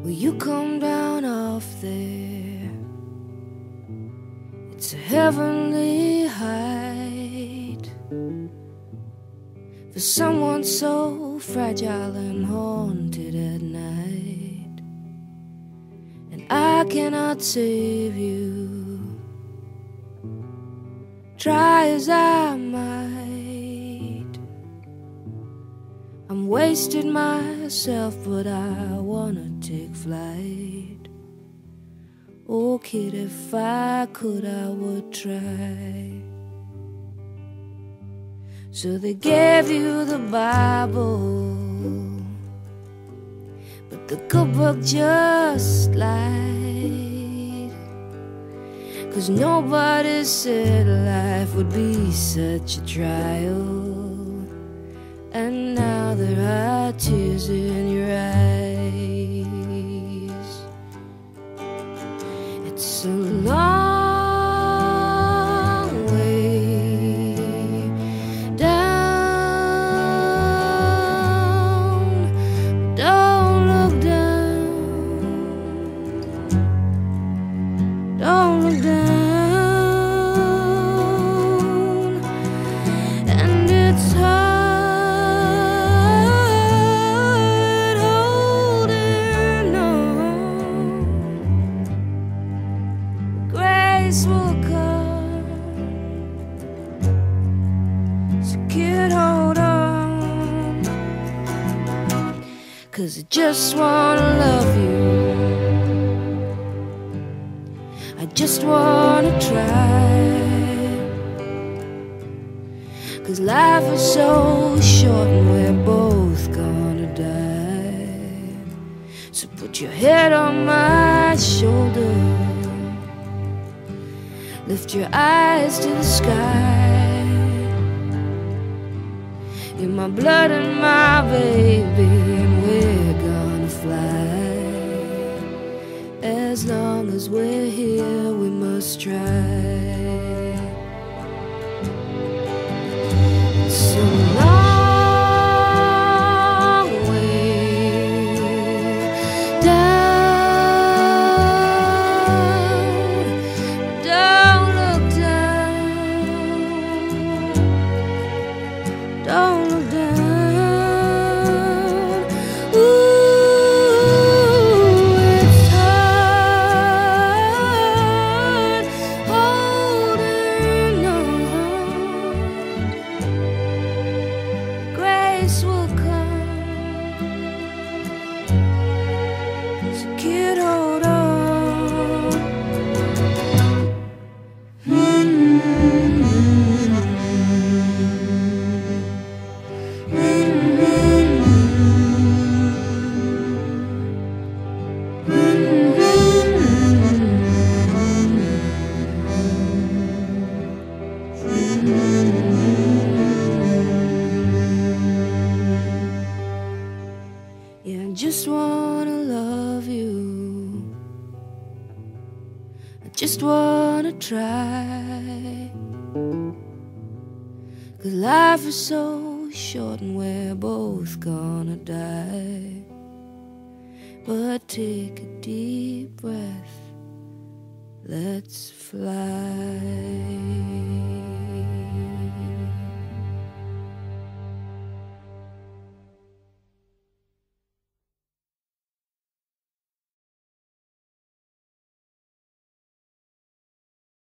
Will you come down off there? It's a heavenly height for someone so fragile and haunted at night. And I cannot save you, try as I might. Wasted myself, but I wanna take flight. Oh, kid, if I could, I would try. So they gave you the Bible, but the good book just lied. Cause nobody said life would be such a trial. And now there are tears in your eyes. It's a long way down. Don't look down. Don't look down. Cause I just wanna love you. I just wanna try. Cause life is so short and we're both gonna die. So put your head on my shoulder. Lift your eyes to the sky. You're my blood and my baby, fly. As long as we're here, we must try. It's just wanna try. Cause life is so short and we're both gonna die. But take a deep breath. Let's fly.